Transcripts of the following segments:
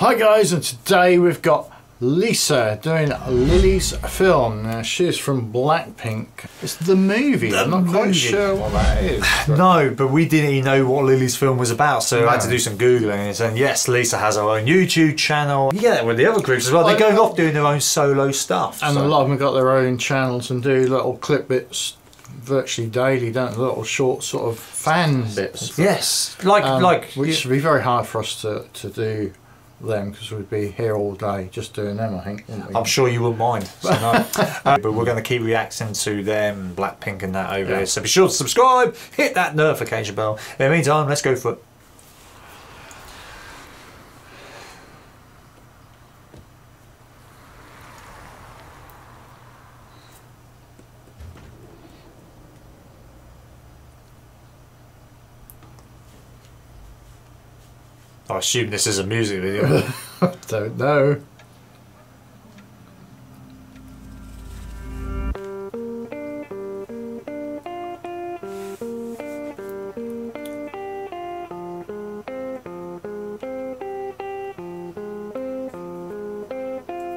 Hi guys, and today we've got Lisa doing Lili's film. Now she's from Blackpink. It's the movie. The I'm not quite movie. sure what that is. but- No, but we didn't even know what Lili's film was about, so I had to do some googling. And saying yes, Lisa has her own YouTube channel. You get that with the other groups as well. They're going off doing their own solo stuff. And so- a lot of them got their own channels and do little clip bits virtually daily, don't? Little short sort of fan bits. Yes, like Um, like which would be very hard for us to, to do them because we'd be here all day just doing them, I think. I'm sure you wouldn't mind. So no. Uh, but we're going to keep reacting to them, Blackpink and that over Yeah. here. So be sure to subscribe, hit that notification bell. In the meantime, let's go for it. I assume this is a music video. Don't know.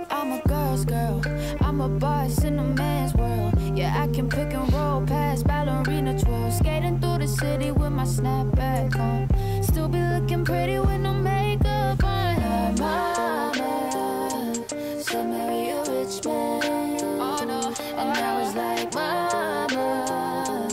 I'm a girl's girl. I'm a boss in a man's world. Yeah, I can pick and roll past ballerina twirl. Skating through the city with my snapback on. Still be looking pretty with no makeup on. Her mama said marry a rich man. Oh no, and I was like, mama,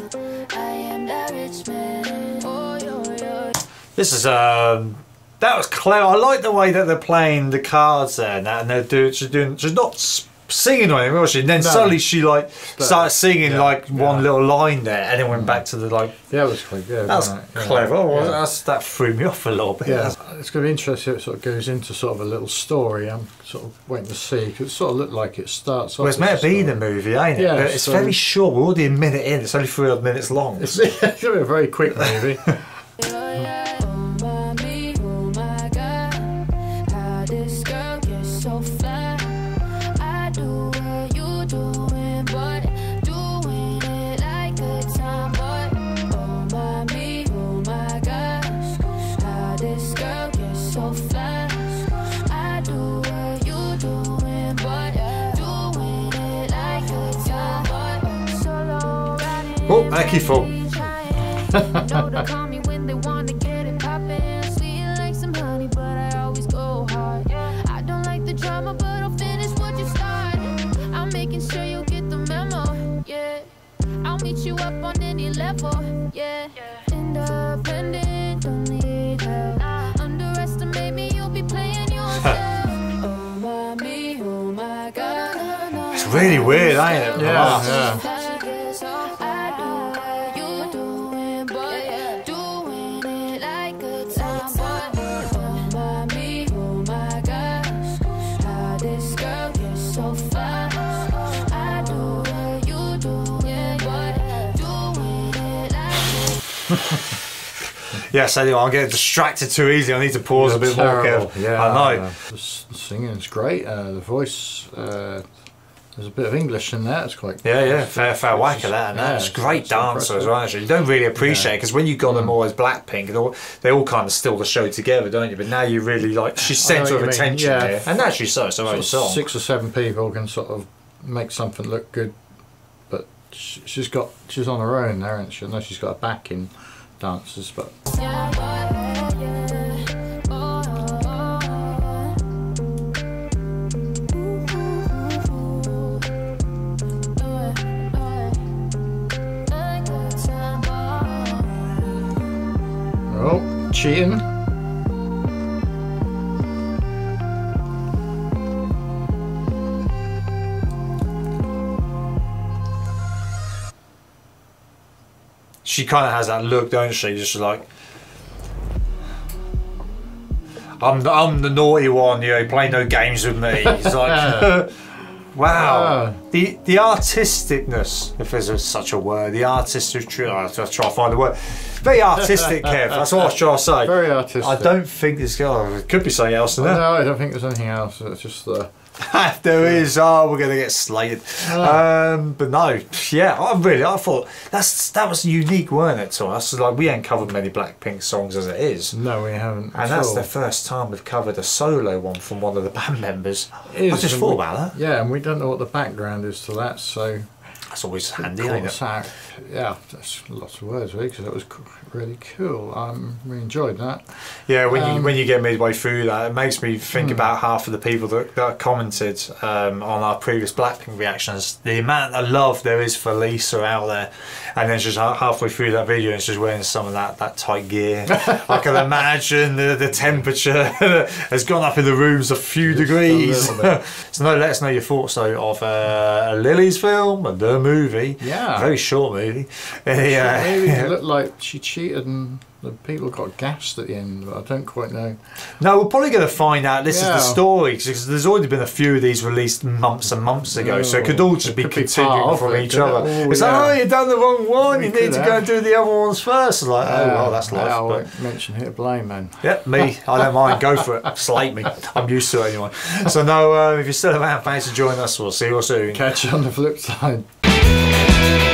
I am that rich man. Oh yo yo. This is um that was clever. I like the way that they're playing the cards there and that, and they're doing she's doing she's not s- singing or anything, was she? And then No. suddenly she like started singing yeah, like one yeah. little line there, and then went back to the like. Yeah, it was quite good. That was wasn't? Yeah. clever. wasn't? Yeah. That's, that threw me off a little bit. Yeah, it's going to be interesting. It sort of goes into sort of a little story. I'm sort of waiting to see because it sort of looked like it starts. Well, off it's meant to a be the movie, ain't it? Yeah, but it's so- very short. We're already a minute in. It's only three odd minutes long. It's, it's going to be a very quick movie. oh my god. It's really weird, ain't it? Yeah, Ah. yeah. Yes, anyway, I'm getting distracted too easy. I need to pause a bit Terrible. more. Kev. Yeah, I know. uh, the singing's great. Uh, the voice. Uh, there's a bit of English in there. It's quite. Yeah, yeah, fair, fair whack of that. And Yeah, that's it's- great it's dancer as well. Actually, you don't really appreciate Yeah. because when you got them Mm. all as Blackpink, they all, they all kind of still the show together, don't you? But now you really like she's centre of mean, attention yeah. here, and naturally so. It's her own song. Six or seven people can sort of make something look good, she's got she's on her own there, isn't she? I know she's got a backing dancers, but oh, cheating. She kind of has that look, don't she? Just like. I'm the, I'm the naughty one, you know, play no games with me. It's like, wow. The the artisticness, if there's such a word, the artistry, I'll try to find the word. Very artistic, Kev, that's what I was trying to say. Very artistic. I don't think this girl, it could be something else than that. No, I don't think there's anything else. It's just the there is. Oh, we're gonna get slated. Ah. Um, but no, yeah, I really, I thought that's that was unique, weren't it? To us, like we ain't covered many Blackpink songs as it is, No, we haven't. and at that's all. the first time we've covered a solo one from one of the band members. It I just thought we- about that. Yeah, and we don't know what the background is to that, so That's always handy, caught ain't us it? Yeah, that's lots of words really, because that was really cool. Um, we enjoyed that. Yeah, when you Um, when you get midway through that, it makes me think Hmm. about half of the people that, that commented um, on our previous Blackpink reactions. The amount of love there is for Lisa out there, and then she's halfway through that video and she's wearing some of that, that tight gear. I can imagine the, the temperature has gone up in the rooms a few degrees. little bit. so no, let us know your thoughts though of uh, Lili's film, the movie. Yeah. very short movie. Yeah. Maybe it looked like she cheated and the people got gassed at the end, but I don't quite know. No, we're probably going to find out this is the story because there's already been a few of these released months and months ago, so it could all just be continuing from each other. Oh, it's yeah. like, oh, you've done the wrong one. We you need to go and do the other ones first. Like, oh, well, that's life. I won't mention to blame, man. Yep, me. I don't mind. Go for it. Slate me. I'm used to it anyway. So, no, uh, if you're still around, thanks for joining us. We'll see you all soon. Catch you on the flip side. Thank you.